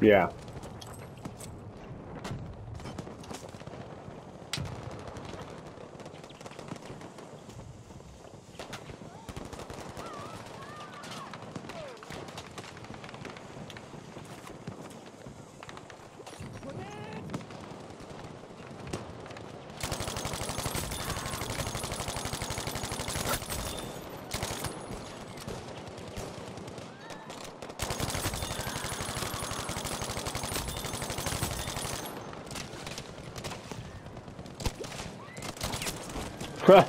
Yeah. 不是